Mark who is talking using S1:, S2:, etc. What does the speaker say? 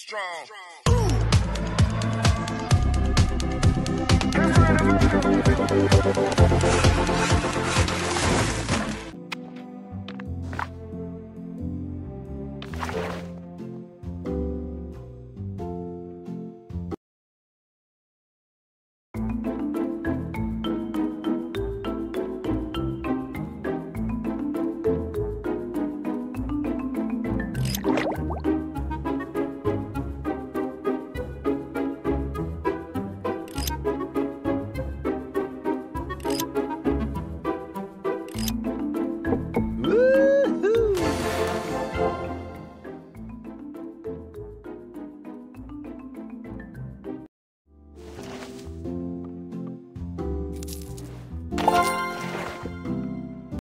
S1: strong. Strong